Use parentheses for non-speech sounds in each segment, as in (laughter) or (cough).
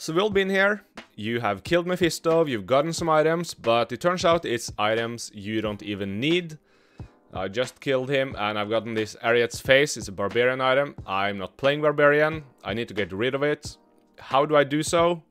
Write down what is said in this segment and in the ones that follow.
So we've all been here, you have killed Mephisto, you've gotten some items, but it turns out it's items you don't even need. I just killed him and I've gotten this Arreat's Face, it's a barbarian item. I'm not playing barbarian, I need to get rid of it. How do I do so?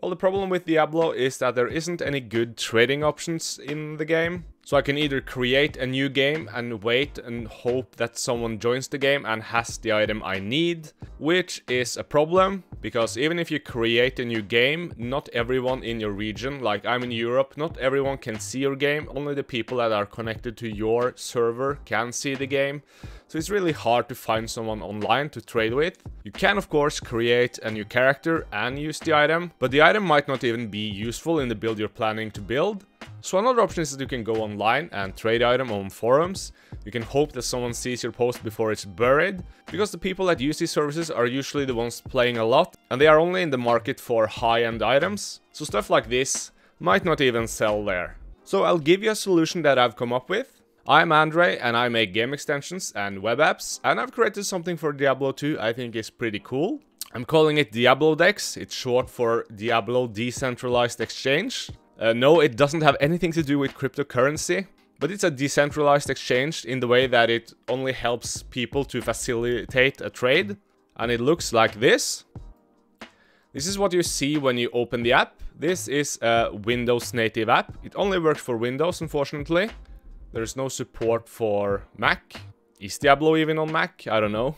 Well, the problem with Diablo is that there isn't any good trading options in the game. So I can either create a new game and wait and hope that someone joins the game and has the item I need, which is a problem, because even if you create a new game, not everyone in your region, like I'm in Europe, not everyone can see your game, only the people that are connected to your server can see the game. So it's really hard to find someone online to trade with. You can of course create a new character and use the item, but the item might not even be useful in the build you're planning to build. So another option is that you can go online and trade item on forums. You can hope that someone sees your post before it's buried, because the people that use these services are usually the ones playing a lot, and they are only in the market for high-end items. So stuff like this might not even sell there. So I'll give you a solution that I've come up with. I'm Andre and I make game extensions and web apps and I've created something for Diablo 2 I think is pretty cool. I'm calling it Diablo Dex, it's short for Diablo Decentralized Exchange. Uh, no, it doesn't have anything to do with cryptocurrency, but it's a decentralized exchange in the way that it only helps people to facilitate a trade. And it looks like this. This is what you see when you open the app. This is a Windows native app. It only works for Windows, unfortunately. There's no support for Mac. Is Diablo even on Mac? I don't know.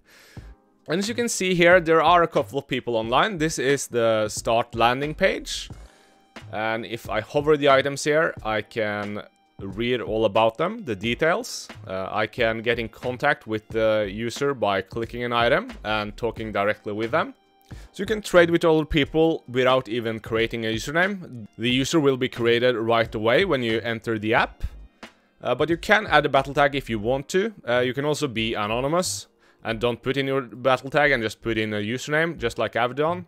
(laughs) and as you can see here, there are a couple of people online. This is the start landing page. And if I hover the items here, I can read all about them, the details. Uh, I can get in contact with the user by clicking an item and talking directly with them. So you can trade with other people without even creating a username. The user will be created right away when you enter the app. Uh, but you can add a battle tag if you want to. Uh, you can also be anonymous and don't put in your battle tag and just put in a username, just like I've done.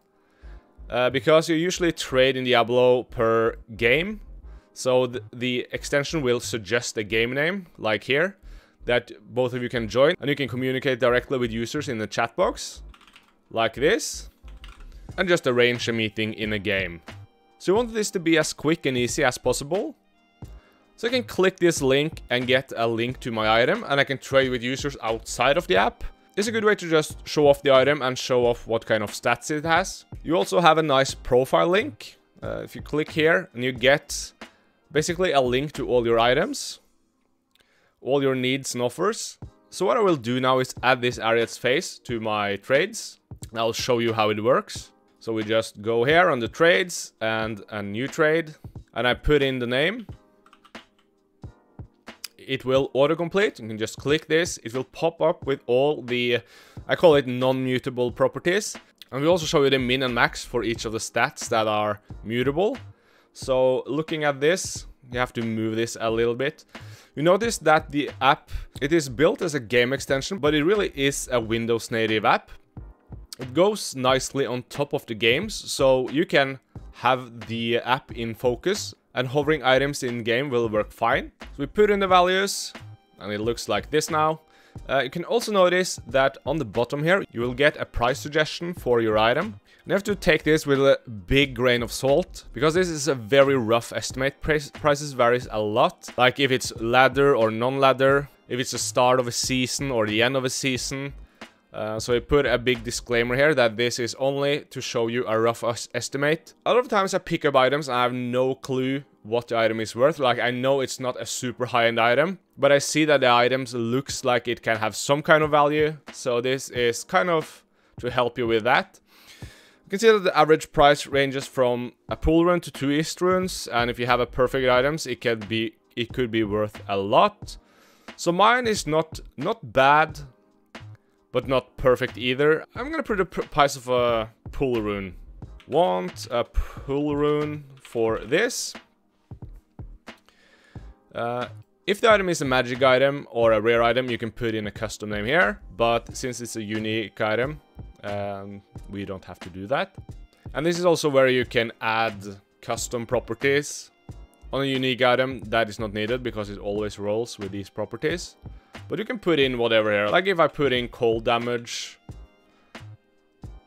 Uh, because you usually trade in Diablo per game. So th the extension will suggest a game name, like here, that both of you can join. And you can communicate directly with users in the chat box, like this. And just arrange a meeting in a game. So you want this to be as quick and easy as possible. So I can click this link and get a link to my item, and I can trade with users outside of the app. It's a good way to just show off the item and show off what kind of stats it has. You also have a nice profile link. Uh, if you click here and you get basically a link to all your items, all your needs and offers. So what I will do now is add this Arreat's Face to my trades. I'll show you how it works. So we just go here on the trades and a new trade and I put in the name it will autocomplete. You can just click this. It will pop up with all the, I call it non-mutable properties. And we also show you the min and max for each of the stats that are mutable. So looking at this, you have to move this a little bit. You notice that the app, it is built as a game extension, but it really is a Windows native app. It goes nicely on top of the games, so you can have the app in focus and hovering items in game will work fine. So we put in the values and it looks like this now. Uh, you can also notice that on the bottom here you will get a price suggestion for your item. And you have to take this with a big grain of salt because this is a very rough estimate. Price prices varies a lot. Like if it's ladder or non-ladder, if it's the start of a season or the end of a season. Uh, so I put a big disclaimer here that this is only to show you a rough estimate. A lot of times I pick up items and I have no clue what the item is worth. Like I know it's not a super high-end item, but I see that the items looks like it can have some kind of value. So this is kind of to help you with that. You can see that the average price ranges from a Pul rune to two Ist runes, and if you have a perfect items, it can be it could be worth a lot. So mine is not not bad, but not perfect either. I'm gonna put a price of a Pul rune. Want a Pul rune for this. Uh, if the item is a magic item or a rare item, you can put in a custom name here. But since it's a unique item, um, we don't have to do that. And this is also where you can add custom properties on a unique item. That is not needed because it always rolls with these properties. But you can put in whatever here. Like if I put in cold damage,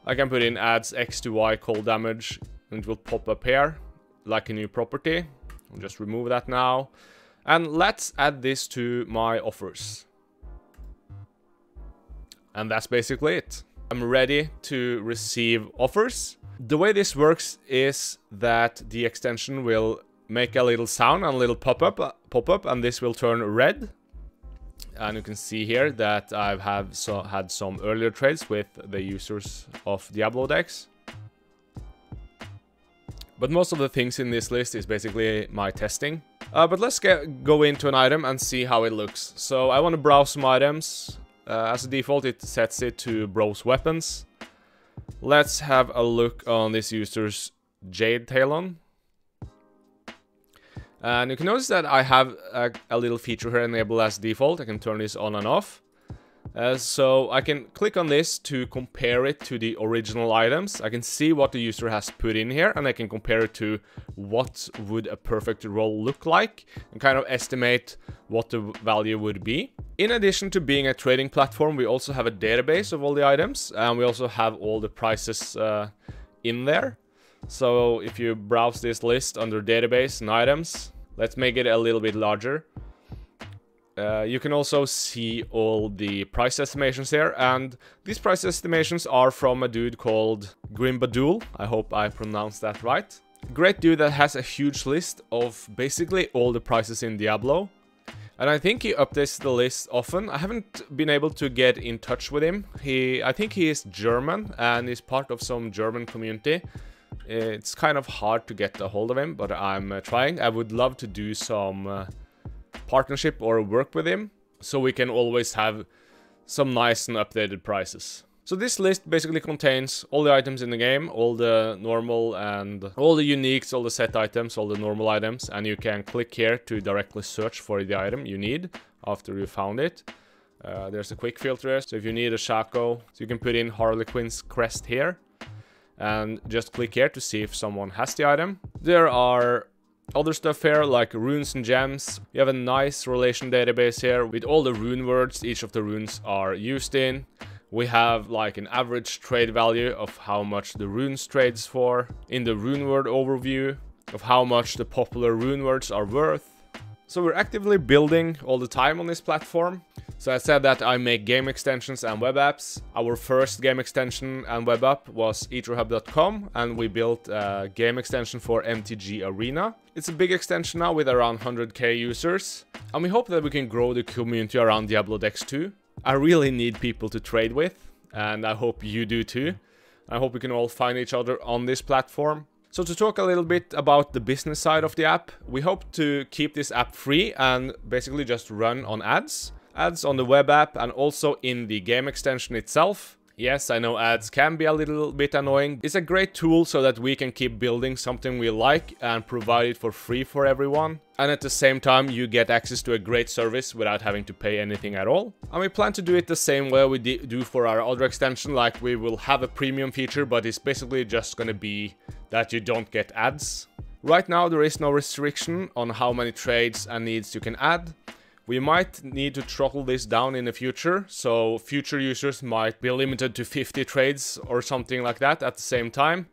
I can put in adds X to Y cold damage and it will pop up here like a new property. I'll just remove that now. And let's add this to my offers. And that's basically it. I'm ready to receive offers. The way this works is that the extension will make a little sound and a little pop-up pop-up and this will turn red. And you can see here that I've have so had some earlier trades with the users of Diablo Dex. But most of the things in this list is basically my testing. Uh, but let's get, go into an item and see how it looks. So I want to browse some items. Uh, as a default, it sets it to browse weapons. Let's have a look on this user's Jade Talon. And you can notice that I have a, a little feature here enabled as default. I can turn this on and off. Uh, so I can click on this to compare it to the original items. I can see what the user has put in here and I can compare it to what would a perfect roll look like and kind of estimate what the value would be. In addition to being a trading platform, we also have a database of all the items and we also have all the prices uh, in there. So if you browse this list under database and items, let's make it a little bit larger. Uh, you can also see all the price estimations here, and these price estimations are from a dude called Grimbadul. I hope I pronounced that right. Great dude that has a huge list of basically all the prices in Diablo. And I think he updates the list often. I haven't been able to get in touch with him. He, I think he is German and is part of some German community. It's kind of hard to get a hold of him, but I'm uh, trying. I would love to do some... Uh, partnership or work with him, so we can always have some nice and updated prices. So this list basically contains all the items in the game, all the normal and all the uniques, all the set items, all the normal items, and you can click here to directly search for the item you need after you found it. Uh, there's a quick filter so if you need a Shako, so you can put in Harlequin's crest here, and just click here to see if someone has the item. There are other stuff here like runes and gems. You have a nice relation database here with all the rune words each of the runes are used in. We have like an average trade value of how much the runes trades for. In the rune word overview of how much the popular rune words are worth. So we're actively building all the time on this platform. So I said that I make game extensions and web apps. Our first game extension and web app was aetherhub.com and we built a game extension for MTG Arena. It's a big extension now with around 100k users and we hope that we can grow the community around Diablo Dex too. I really need people to trade with and I hope you do too. I hope we can all find each other on this platform. So to talk a little bit about the business side of the app, we hope to keep this app free and basically just run on ads. Ads on the web app and also in the game extension itself. Yes, I know ads can be a little bit annoying. It's a great tool so that we can keep building something we like and provide it for free for everyone. And at the same time, you get access to a great service without having to pay anything at all. And we plan to do it the same way we do for our other extension, like we will have a premium feature, but it's basically just gonna be that you don't get ads. Right now, there is no restriction on how many trades and needs you can add. We might need to throttle this down in the future, so future users might be limited to 50 trades or something like that at the same time,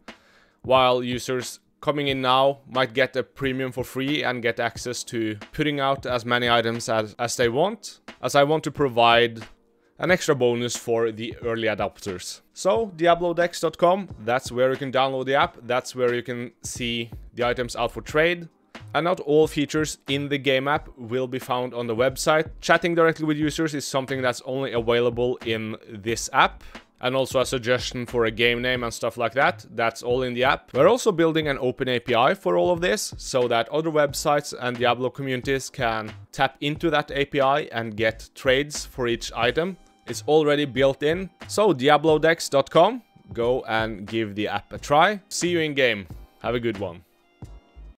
while users coming in now might get a premium for free and get access to putting out as many items as, as they want, as I want to provide an extra bonus for the early adopters. So, diablodex.com, that's where you can download the app, that's where you can see the items out for trade, and not all features in the game app will be found on the website. Chatting directly with users is something that's only available in this app. And also a suggestion for a game name and stuff like that. That's all in the app. We're also building an open API for all of this so that other websites and Diablo communities can tap into that API and get trades for each item. It's already built in. So diablodex.com, go and give the app a try. See you in game. Have a good one.